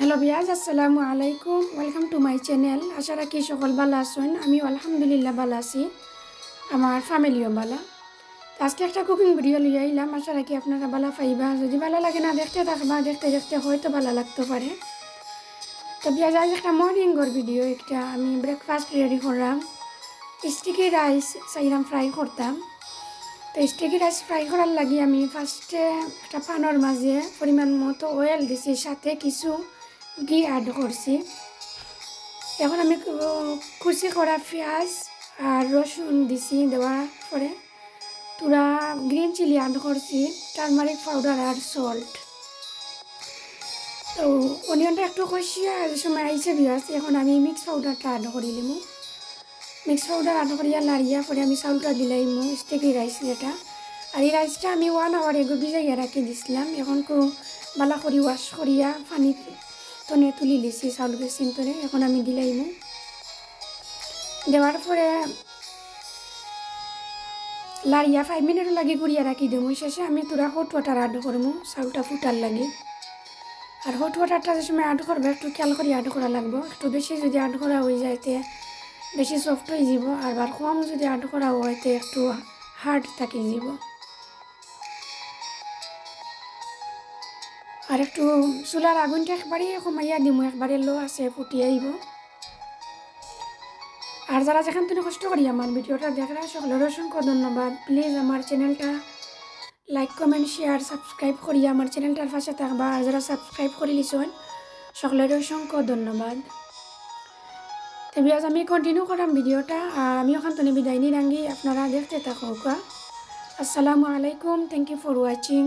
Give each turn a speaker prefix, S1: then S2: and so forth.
S1: Hello বিয়াজ আসসালামু আলাইকুম ওয়েলকাম টু মাই চ্যানেল আশা রাখি সকল ভালো আছেন? আমি আলহামদুলিল্লাহ ভালো আছি। আমার ফ্যামিলিও ভালো। আজকে একটা কুকিং ভিডিও লিয়ে আইলাম। আশা রাখি আপনারা ভালো পাইবা। যদি ভালো লাগে না, দেখতে থাকবা। দেখতে দেখতে হয়তো ভালো লাগতে পারে। তো বিয়াজ আজ একটা মর্নিংর ভিডিও একটা আমি ব্রেকফাস্ট রেডি করলাম। স্টিকি রাইস চাইলাম ফ্রাই করতাম। তো স্টিকি রাইস ফ্রাই করার লাগি আমি ফার্স্টে একটা পানোর মাঝে পরিমাণ মতো অয়েল দিছি। সাথে কিছু ঘি অ্যাড করছি। এখন আমি কুচি করা পেঁয়াজ আর রসুন দিছি দেওয়ার পরে। তুরা গ্রিন চিলি অ্যাড করছি টারমারিক পাউডার আর সল্ট তো অনিয়নটা একটু কষিয়া সময় আইসে বিয়াস, এখন আমি মিক্স পাউডারটা অ্যাড করে দিমু মিক্স পাউডার অ্যাড করিয়া লাড়িয়া পরে আমি চাউলটা দিলাইমু স্টিকি রাইস যেটা। আর এই রাইসটা আমি ওয়ান আওয়ার এগো ভিজাইয়া রাখি দিছিলাম, এখন বালা করি ওয়াশ করিয়া পানি তনে তুলি লিছি চাউল তনে এখন আমি দিলাইমু দেওয়ার পরে লাড়িয়া ফাইভ মিনিট লাগি ঘুরিয়া রাখি দেবো শেষে আমি তোরা হট ওয়াটার অ্যাড করব চাউলটা ফুটার লাগে। আর হট ওয়াটারটা যে সময় অ্যাড করবে একটু খেয়াল করে অ্যাড করা লাগবে। একটু বেশি যদি অ্যাড করা হয়ে যায় তে বেশি সফট হয়ে যাব। আর বার কম যদি অ্যাড করা হয় তে একটু হার্ড থাকি যাব। আর একটু চুলার আগুনটা একবারে কমাইয়া দিম একবারে লো আছে ফুটিয়ে আইব আর যারা যেখান থেকে কষ্ট করি আমার ভিডিওটা দেখরা সকলের অসংখ্য ধন্যবাদ। প্লিজ আমার চ্যানেলটা লাইক কমেন্ট শেয়ার সাবস্ক্রাইব করি আমার চ্যানেলটার পাশে থাকবা আর যারা সাবস্ক্রাইব করে লিছেন সকলের অসংখ্য ধন্যবাদ। তবে আজ আমি কন্টিনিউ করাম ভিডিওটা আর আমি ওখান থেকে বিদায় নিয়ে রাঙ্গি আপনারা দেখতে থাকুক আসসালামু আলাইকুম থ্যাংক ইউ ফর ওয়াচিং